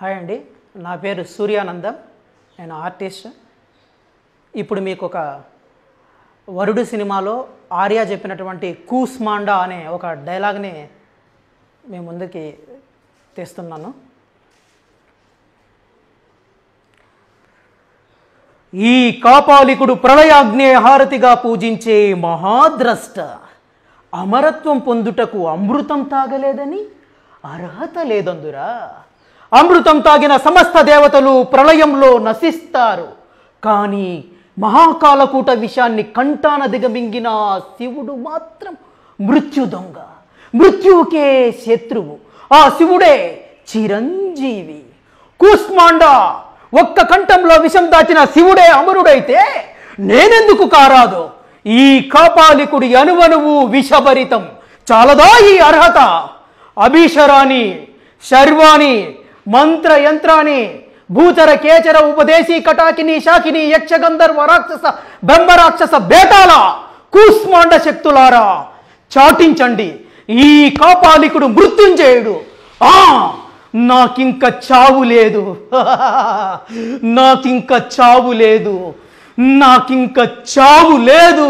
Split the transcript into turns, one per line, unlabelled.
Hi అండి. నా పేరు సూర్యానందం. నేను ఆర్టిస్ట్. ఇప్పుడు మీకు ఒక వరుడు సినిమాలో ఆర్య చెప్పినటువంటి కూస్మాండా అనే ఒక డైలాగ్ని మీ ముందుకి తెస్తున్నాను. ఈ కాపాలికుడు ప్రళయాగ్నే హారతిగా పూజించే మహాద్రష్ట అమరత్వం పొందుటకు అమృతం తాగలేదని అర్హత లేదందురా. అమృతం తాగిన సమస్త దేవతలు ప్రళయంలో నశిస్తారు. కానీ మహాకాలకూట విషయాన్ని కంటాన దిగమింగిన శివుడు మాత్రం మృత్యు దొంగ. మృత్యువుకే శత్రువు. ఆ శివుడే చిరంజీవి. కూస్మాండ ఒక్క కంఠంలో విషం దాచిన శివుడే అమరుడైతే నేనెందుకు కారాదు? ఈ కాపాలికుడి అనువనువు విషభరితం. చాలదా ఈ అర్హత? అభిషరాని శర్వాణి మంత్ర యంత్రాన్ని భూచర కేచర ఉపదేశీ కటాకిని శాకిని యక్షగంధర్వ రాక్షస బ్రహ్మరాక్షస బేటాల కూస్మాండ శక్తులారా చాటించండి. ఈ కాపాలికుడు మృత్యుంజయుడు. ఆ నాకింక చావు లేదు. నాకింక చావు లేదు. నాకింక చావు లేదు.